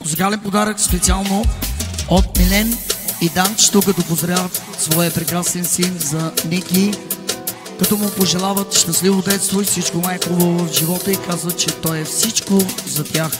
Музикален подарък специално от Милен и Данчето, като поздравяват своя прекрасен син за Ники, като му пожелават щастливо детство и всичко най-хубаво в живота и казват, че той е всичко за тях.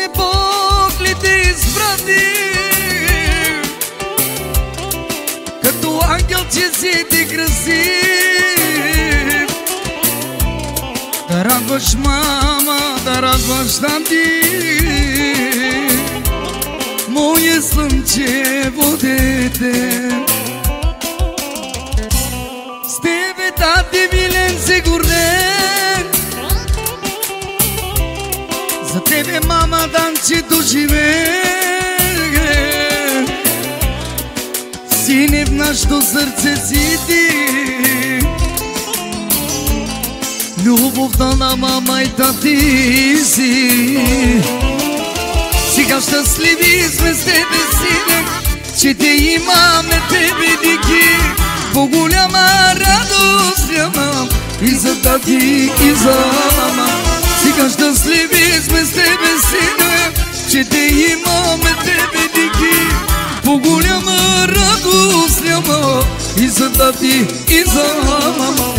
në poklit i zbrati Këtu angel që si ti krësim Daragosh mama, daragosh tati. Moje sëm që vodete Steve tati vilen sigurne. Тебе, мама, данчето живее Сине в нашото сърце си ти Любовта на мама и тати си. Сега щастливи сме с тебе, сине Че те имаме тебе, дики По-голяма радост нямам И за тати, и за мама сега щастливи сме с тебе, сине, че те имаме тебе, дики. По-голяма радост няма и за тати, и за мама.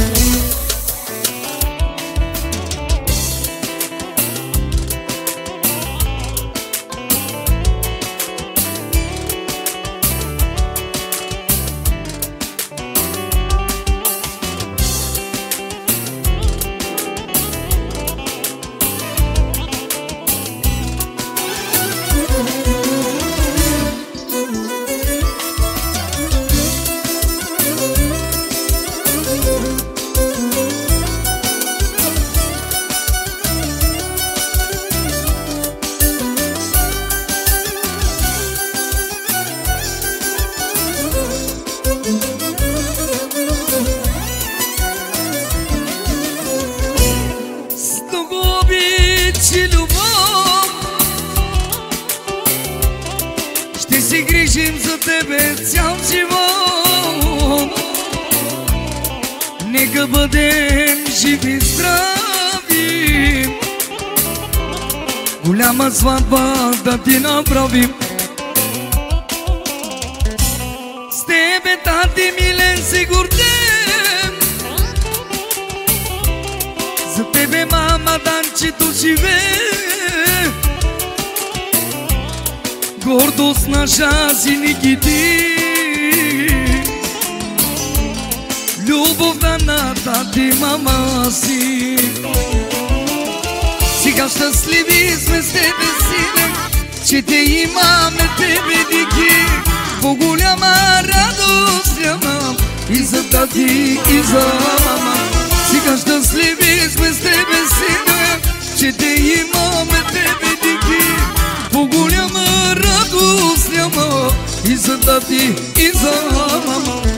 Тебе цял живот. Нека бъдем живи и здрави. Голяма сватба да ти направим. С тебе, тати, милен, гордем за тебе, мама, данчето живее Гордост наша си Никити Любовта на тати, мама си. Сега щастливи сме с тебе, сине Че те имаме тебе, дики По-голяма радост нямам И за тати, и за няма и за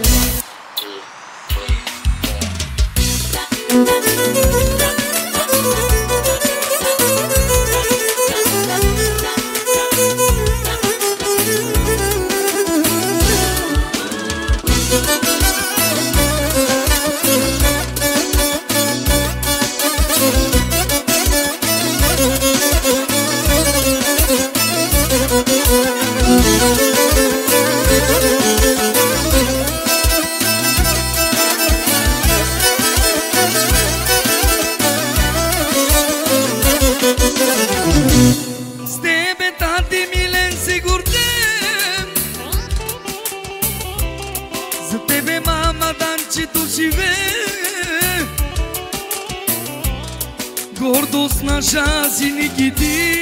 гордост наша си Никити.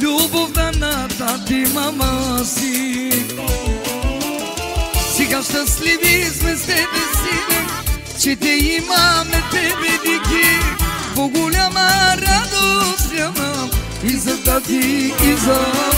Любовта на тати мама си. Сега щастливи сме с тебе, сине Че те имаме тебе, дики По-голяма радост нямам И за тати, и за